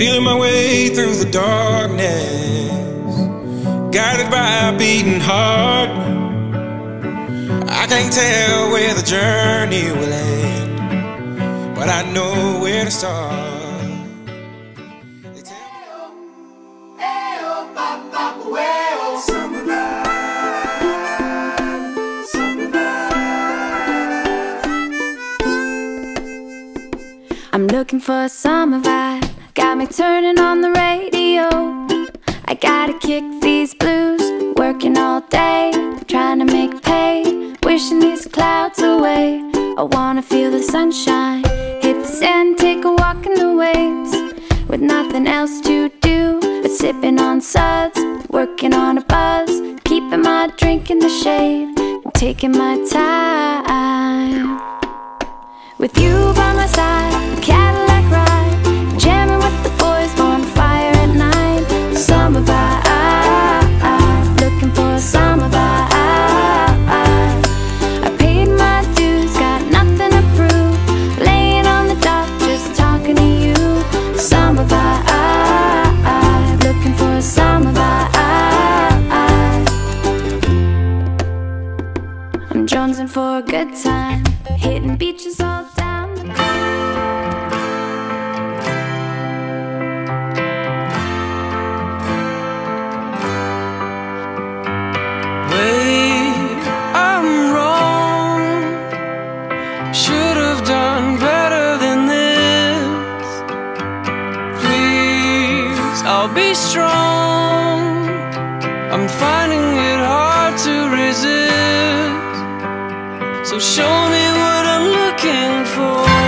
Feeling my way through the darkness, guided by a beating heart. I can't tell where the journey will end, but I know where to start. I'm looking for a summer vibe. Got me turning on the radio. I gotta kick these blues. Working all day, trying to make pay. Wishing these clouds away. I wanna feel the sunshine. Hit the sand, take a walk in the waves. With nothing else to do but sipping on suds. Working on a buzz. Keeping my drink in the shade. Taking my time. With you by my side, Cadillac for a good time, hitting beaches all down the coast. Wait, I'm wrong. Should have done better than this. Please, I'll be strong. I'm finding it hard to resist. So show me what I'm looking for.